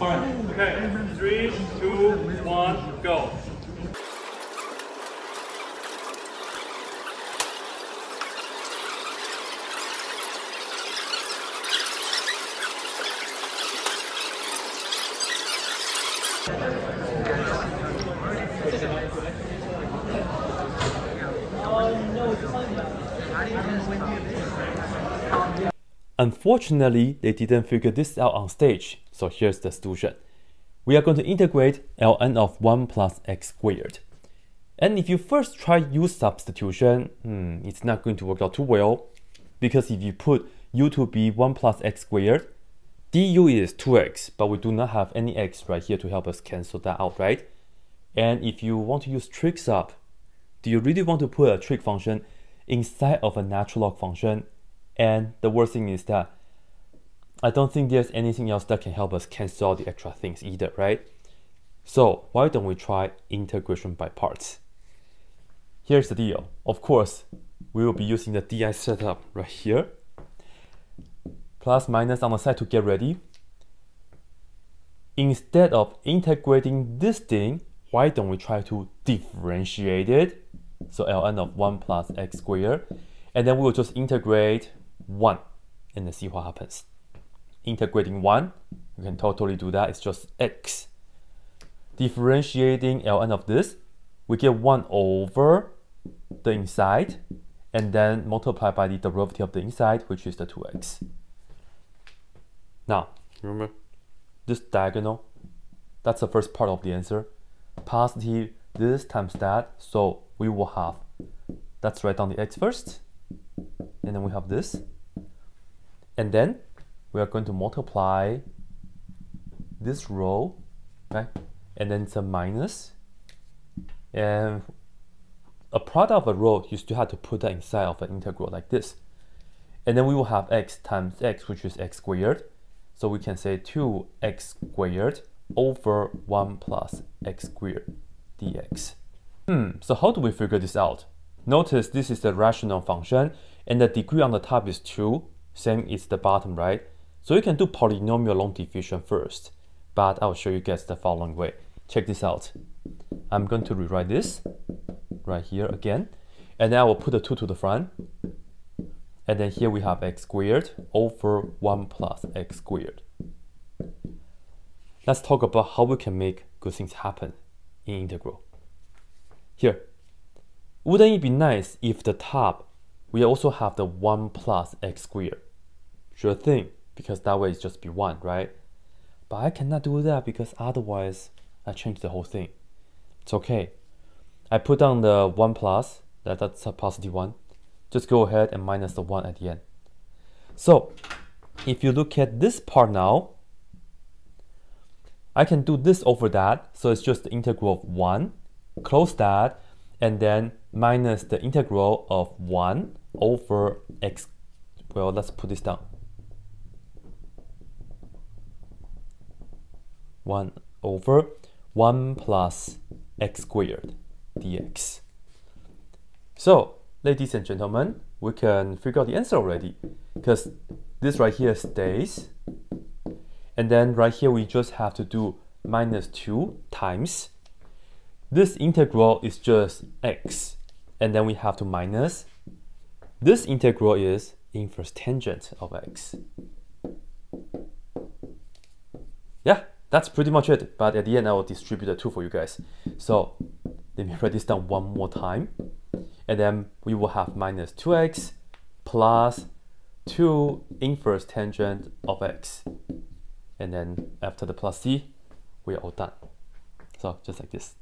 Okay. Three, two, one, go. Unfortunately, they didn't figure this out on stage, so here's the solution. We are going to integrate ln of 1 plus x squared. And if you first try u substitution, hmm, it's not going to work out too well, because if you put u to be 1 plus x squared, du is 2x, but we do not have any x right here to help us cancel that out, right? And if you want to use trig sub, do you really want to put a trig function inside of a natural log function and the worst thing is that I don't think there's anything else that can help us cancel the extra things either, right? So why don't we try integration by parts? Here's the deal. Of course, we will be using the DI setup right here. Plus minus on the side to get ready. Instead of integrating this thing, why don't we try to differentiate it? So ln of 1 plus x squared. And then we will just integrate 1 and then see what happens. Integrating 1, you can totally do that, it's just x. Differentiating ln of this, we get 1 over the inside and then multiply by the derivative of the inside, which is the 2x. Now, remember this diagonal, that's the first part of the answer. Positive this times that, so we will have, let's write down the x first, and then we have this. And then we are going to multiply this row, right? And then it's a minus. And a product of a row, you still have to put that inside of an integral like this. And then we will have x times x, which is x squared. So we can say 2x squared over 1 plus x squared dx. Hmm, so how do we figure this out? Notice this is a rational function and the degree on the top is 2 same is the bottom, right? So you can do polynomial long division first, but I'll show you guys the following way. Check this out. I'm going to rewrite this right here again, and then I will put the 2 to the front. And then here we have x squared over 1 plus x squared. Let's talk about how we can make good things happen in integral. Here, wouldn't it be nice if the top we also have the 1 plus x squared? Sure thing, because that way it's just be 1, right? But I cannot do that because otherwise I change the whole thing. It's okay. I put down the 1 plus, that, that's a positive 1. Just go ahead and minus the 1 at the end. So, if you look at this part now, I can do this over that. So it's just the integral of 1, close that, and then minus the integral of 1 over x. Well, let's put this down. 1 over 1 plus x squared dx. So, ladies and gentlemen, we can figure out the answer already because this right here stays. And then right here, we just have to do minus 2 times. This integral is just x. And then we have to minus. This integral is inverse tangent of x. Yeah, that's pretty much it. But at the end, I will distribute the two for you guys. So let me write this down one more time. And then we will have minus 2x plus 2 inverse tangent of x. And then after the plus c, we are all done. So just like this.